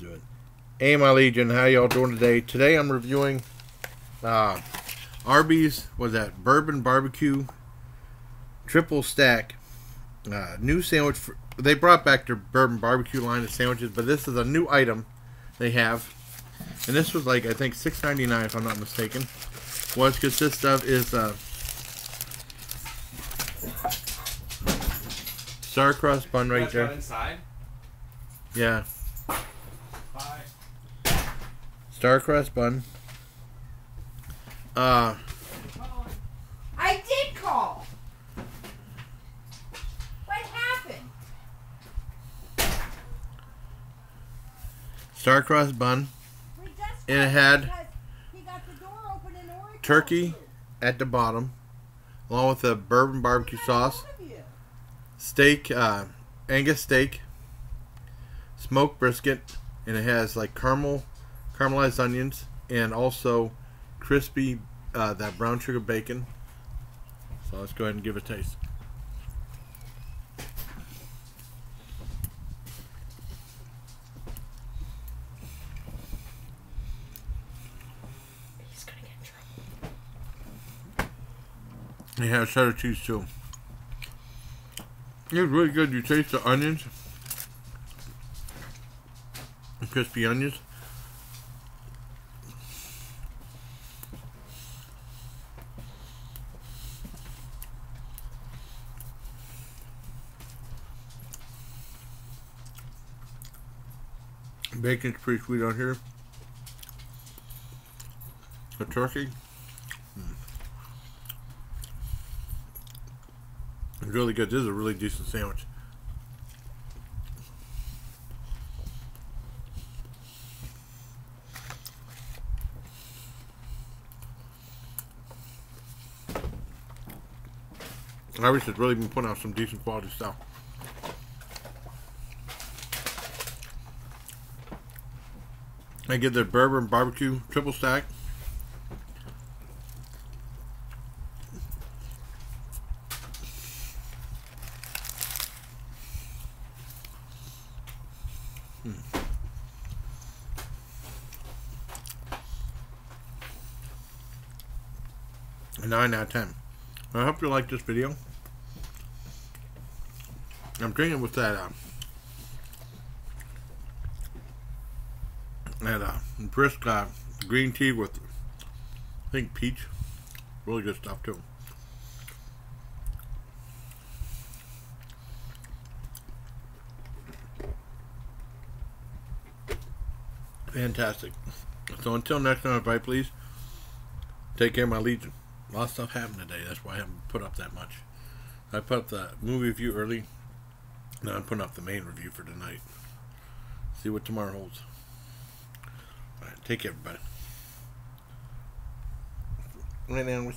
doing? Hey, my Legion, how y'all doing today? Today I'm reviewing uh, Arby's, was that Bourbon Barbecue Triple Stack uh, new sandwich. For, they brought back their Bourbon Barbecue line of sandwiches, but this is a new item they have. And this was like, I think, six ninety nine if I'm not mistaken. What it consists of is uh, star-crossed bun right there. Inside? Yeah. Star-crossed bun. Uh, I did call. What happened? star-crossed bun. We just And it had he got the door open and Turkey at the bottom, along with the bourbon barbecue sauce, hold of you? steak, uh, Angus steak, smoked brisket, and it has like caramel, caramelized onions, and also crispy uh, that brown sugar bacon. So let's go ahead and give it a taste. He's gonna get. It has cheddar cheese too. It's really good. You taste the onions, crispy onions. Bacon's pretty sweet on here. The turkey. Hmm. It's really good. This is a really decent sandwich. Arby's has really been putting out some decent quality stuff. I get the bourbon barbecue triple stack. A 9 out of 10. I hope you like this video. I'm drinking with that, uh, that uh, brisk uh, green tea with, I think, peach. Really good stuff, too. Fantastic. So until next time, everybody, please take care of my legion. A lot of stuff happened today. That's why I haven't put up that much. I put up the movie review early. Now I'm putting up the main review for tonight. See what tomorrow holds. Alright, take care, everybody. Right now,